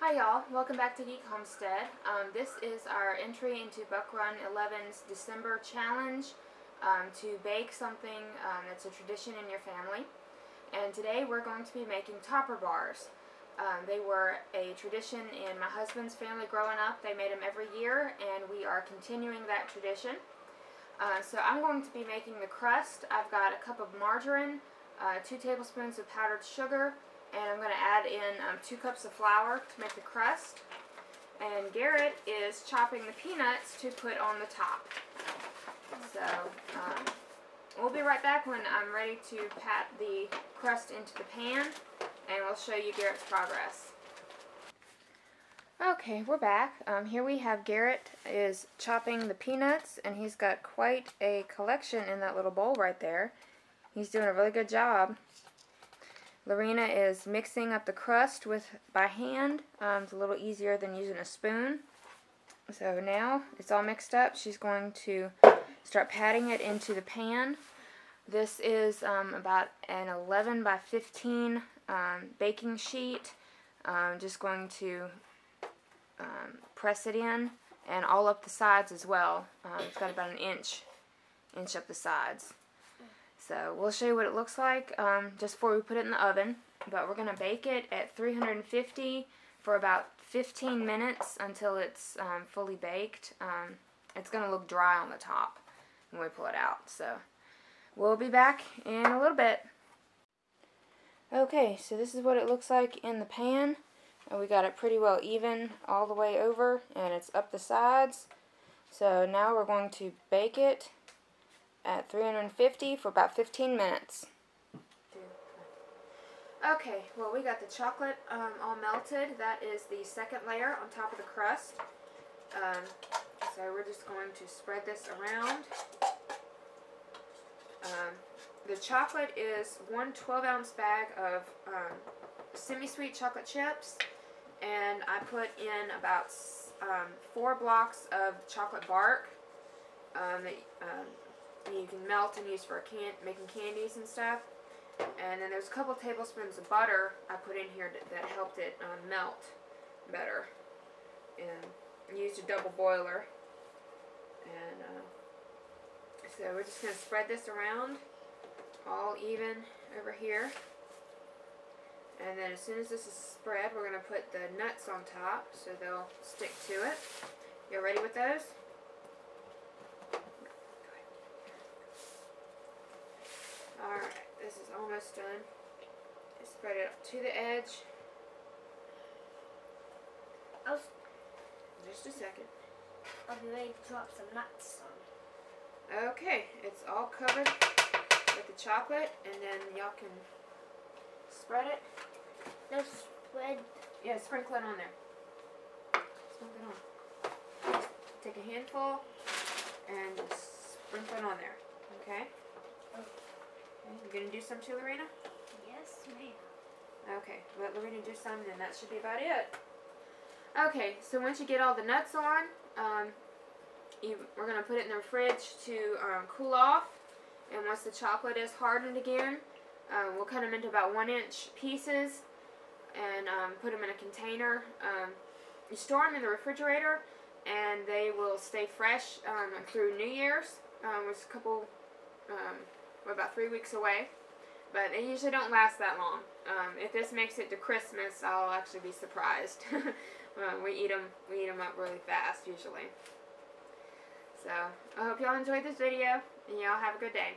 Hi y'all, welcome back to Geek Homestead. Um, this is our entry into Buck Run 11's December challenge um, to bake something um, that's a tradition in your family. And today we're going to be making topper bars. Um, they were a tradition in my husband's family growing up. They made them every year and we are continuing that tradition. Uh, so I'm going to be making the crust. I've got a cup of margarine, uh, two tablespoons of powdered sugar, and I'm going to add in um, two cups of flour to make the crust. And Garrett is chopping the peanuts to put on the top. So um, we'll be right back when I'm ready to pat the crust into the pan and we'll show you Garrett's progress. Okay, we're back. Um, here we have Garrett is chopping the peanuts and he's got quite a collection in that little bowl right there. He's doing a really good job. Lorena is mixing up the crust with by hand. Um, it's a little easier than using a spoon. So now it's all mixed up. She's going to start patting it into the pan. This is um, about an 11 by 15 um, baking sheet. I'm just going to um, press it in and all up the sides as well. Um, it's got about an inch, inch up the sides. So we'll show you what it looks like um, just before we put it in the oven. But we're going to bake it at 350 for about 15 minutes until it's um, fully baked. Um, it's going to look dry on the top when we pull it out. So we'll be back in a little bit. Okay, so this is what it looks like in the pan. And we got it pretty well even all the way over and it's up the sides. So now we're going to bake it at 350 for about 15 minutes. Okay, well we got the chocolate um, all melted. That is the second layer on top of the crust. Um, so we're just going to spread this around. Um, the chocolate is one 12 ounce bag of um, semi-sweet chocolate chips and I put in about um, four blocks of chocolate bark um, um, you can melt and use for can making candies and stuff. And then there's a couple tablespoons of butter I put in here that, that helped it um, melt better. And used a double boiler. And uh, so we're just going to spread this around all even over here. And then as soon as this is spread, we're going to put the nuts on top so they'll stick to it. You ready with those? this is almost done. Spread it up to the edge. Oh, I'll, Just a second. I'll be ready to drop some nuts on. Okay, it's all covered with the chocolate, and then y'all can spread it. No spread. Yeah, sprinkle it on there. Sprinkle it on. Take a handful and sprinkle it on there. Okay? You gonna do some too, Lorena? Yes, ma'am. Okay, let Lorena do some, and that should be about it. Okay, so once you get all the nuts on, um, you, we're gonna put it in the fridge to um, cool off. And once the chocolate is hardened again, um, we'll cut them into about one inch pieces and um, put them in a container. Um, you store them in the refrigerator and they will stay fresh um, through New Year's. Um, it's a couple, um, about three weeks away, but they usually don't last that long. Um, if this makes it to Christmas, I'll actually be surprised. uh, we eat them, we eat them up really fast usually. So I hope y'all enjoyed this video, and y'all have a good day.